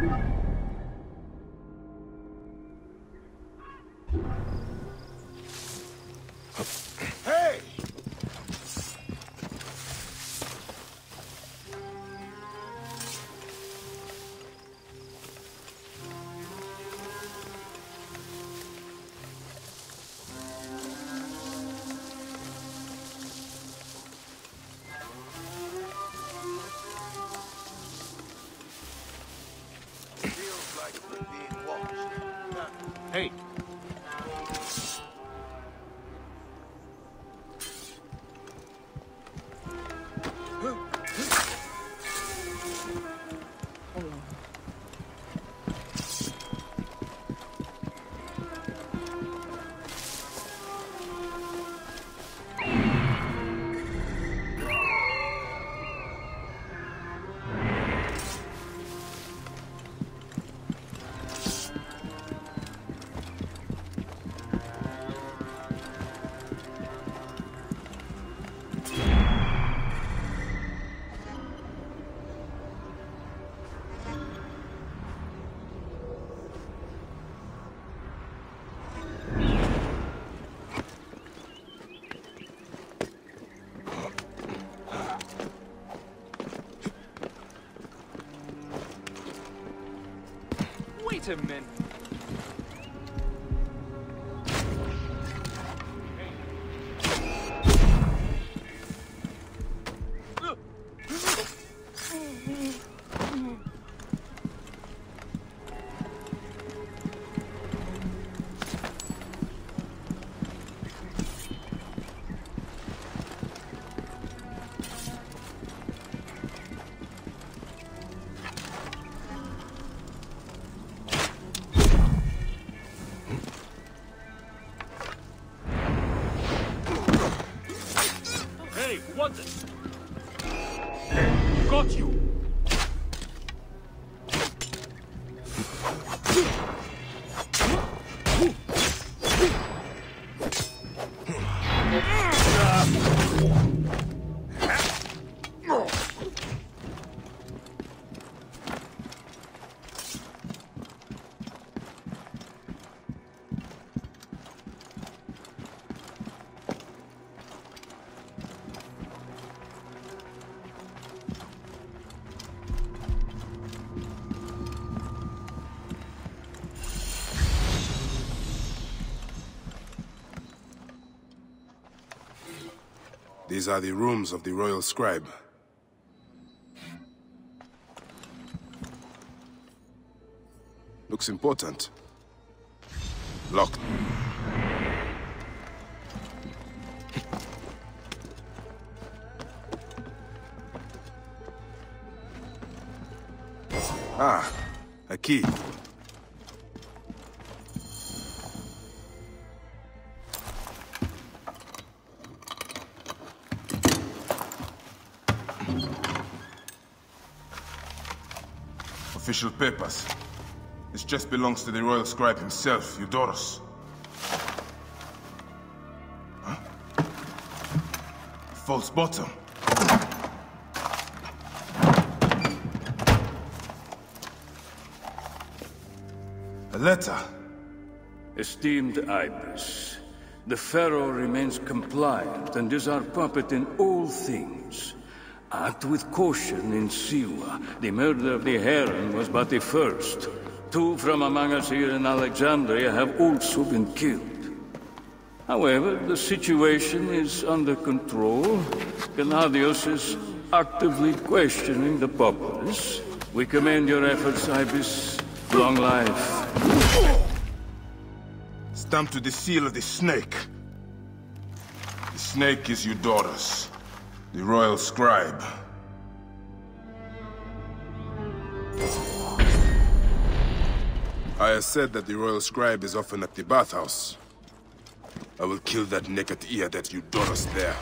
Hey! Wait what the? Got you! These are the rooms of the royal scribe. Looks important. Locked. Ah, a key. Official papers. This chest belongs to the royal scribe himself, Eudoros. Huh? False bottom. A letter. Esteemed Ibis, the Pharaoh remains compliant and is our puppet in all things. Act with caution in Siwa. The murder of the Heron was but the first. Two from among us here in Alexandria have also been killed. However, the situation is under control. Gennadios is actively questioning the populace. We commend your efforts, Ibis. Long life. Stamped to the seal of the snake. The snake is Eudoros, the royal scribe. I have said that the royal scribe is often at the bathhouse. I will kill that naked ear that Eudoros there.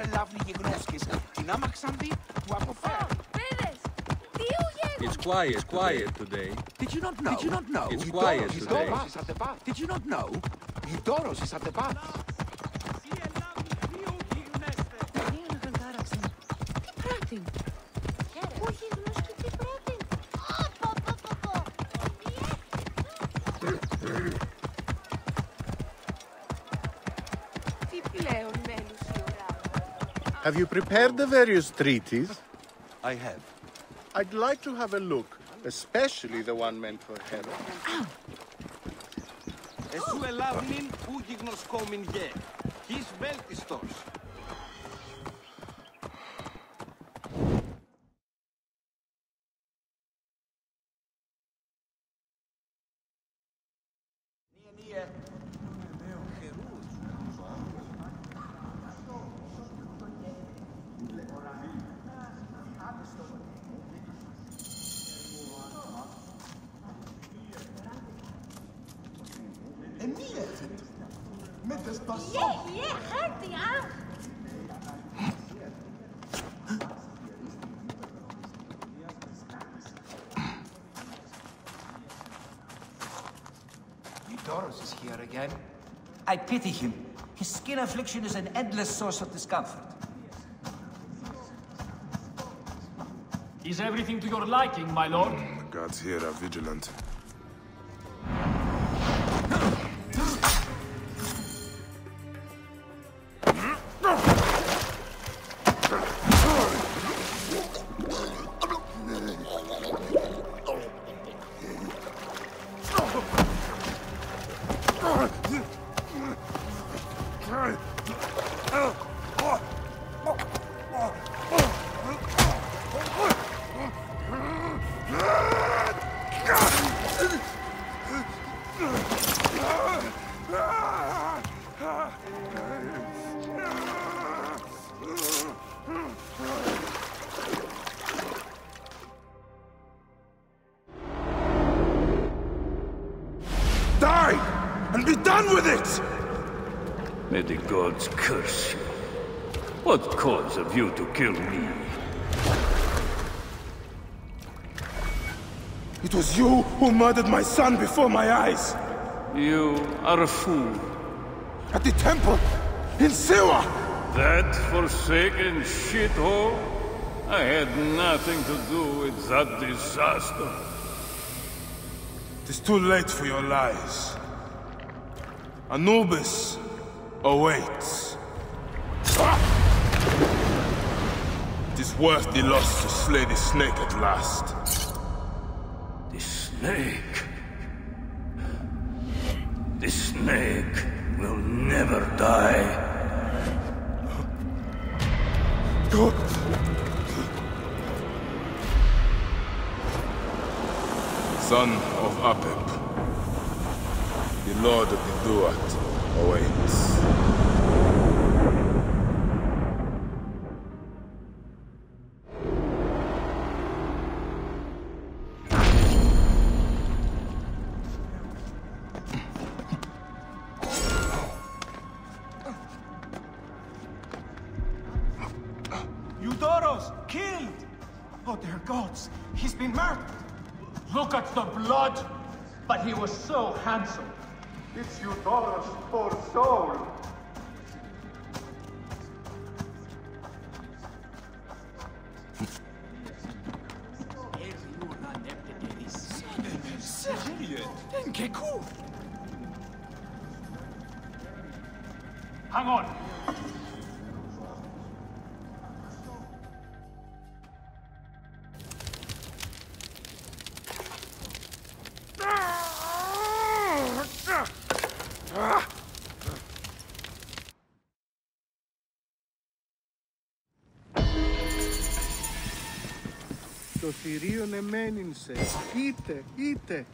άφηγε γνώσκες, την άμαξαν δει, του αποφέρει. Παιδες, τι ουγέννη. It's quiet, it's quiet today. Did you not know? Did you not know? It's Η quiet Doros is today. at the bar. is at the bar. Did you not know? Η Doros is at the bar. Have you prepared the various treaties? I have. I'd like to have a look, especially the one meant for Hera. Εσού ελάβνην ου γιγνοσκόμην γε. Χις βέλτιστος. Jee, gaat die aan. Doros is here again. I pity him. His skin affliction is an endless source of discomfort. Is everything to your liking, my lord? Mm, the guards here are vigilant. Be done with it! May the gods curse you. What cause have you to kill me? It was you who murdered my son before my eyes! You are a fool. At the temple! In Siwa! That forsaken shithole? I had nothing to do with that disaster. It is too late for your lies. Anubis awaits. It is worth the loss to slay the snake at last. The snake. The snake will never die. God. Son of Apep, Lord of the Duat awaits. Eudoros, killed! Oh, dear gods, he's been murdered! Look at the blood! But he was so handsome. It's Eudoros, poor soul! Hang on. Το θηρίον εμένην σε. Είτε, είτε.